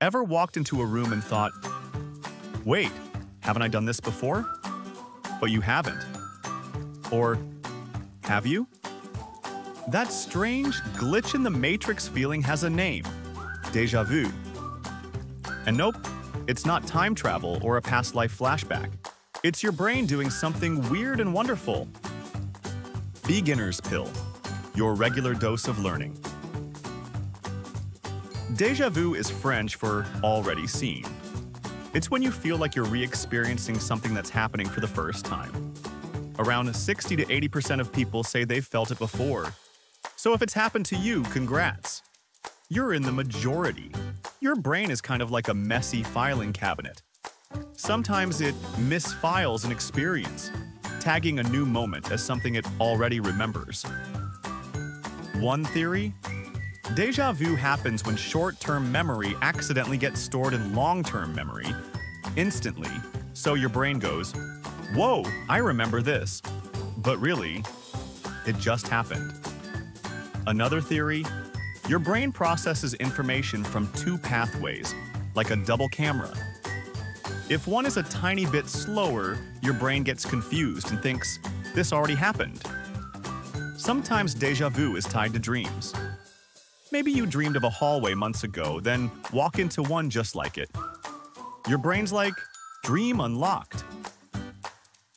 Ever walked into a room and thought, wait, haven't I done this before? But you haven't. Or, have you? That strange glitch in the matrix feeling has a name deja vu. And nope, it's not time travel or a past life flashback. It's your brain doing something weird and wonderful. Beginner's Pill Your regular dose of learning. Deja vu is French for already seen. It's when you feel like you're re experiencing something that's happening for the first time. Around 60 to 80% of people say they've felt it before. So if it's happened to you, congrats. You're in the majority. Your brain is kind of like a messy filing cabinet. Sometimes it misfiles an experience, tagging a new moment as something it already remembers. One theory? Deja vu happens when short-term memory accidentally gets stored in long-term memory instantly, so your brain goes, Whoa, I remember this. But really, it just happened. Another theory your brain processes information from two pathways, like a double camera. If one is a tiny bit slower, your brain gets confused and thinks, this already happened. Sometimes deja vu is tied to dreams. Maybe you dreamed of a hallway months ago, then walk into one just like it. Your brain's like, dream unlocked.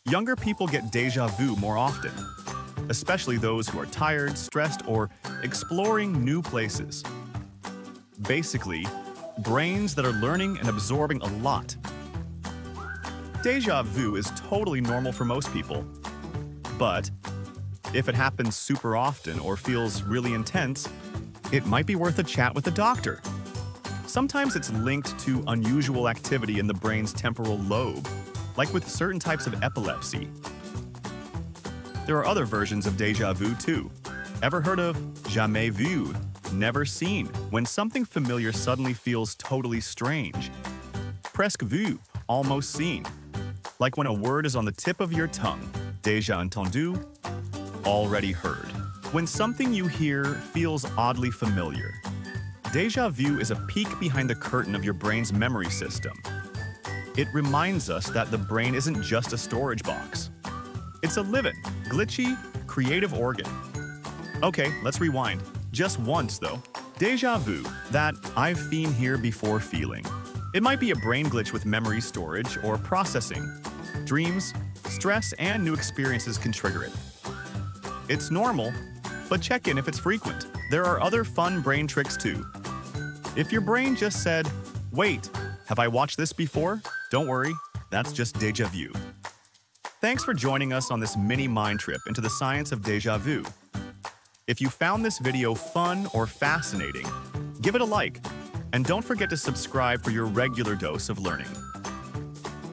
Younger people get deja vu more often, especially those who are tired, stressed, or exploring new places. Basically, brains that are learning and absorbing a lot. Deja vu is totally normal for most people. But if it happens super often or feels really intense, it might be worth a chat with a doctor. Sometimes it's linked to unusual activity in the brain's temporal lobe, like with certain types of epilepsy. There are other versions of deja vu too. Ever heard of jamais vu, never seen, when something familiar suddenly feels totally strange? Presque vu, almost seen. Like when a word is on the tip of your tongue, déjà entendu, already heard. When something you hear feels oddly familiar. Deja vu is a peek behind the curtain of your brain's memory system. It reminds us that the brain isn't just a storage box. It's a living, glitchy, creative organ. Okay, let's rewind. Just once, though. Deja vu, that I've been here before feeling. It might be a brain glitch with memory storage or processing. Dreams, stress, and new experiences can trigger it. It's normal, but check in if it's frequent. There are other fun brain tricks too. If your brain just said, wait, have I watched this before? Don't worry, that's just deja vu. Thanks for joining us on this mini mind trip into the science of deja vu. If you found this video fun or fascinating, give it a like, and don't forget to subscribe for your regular dose of learning.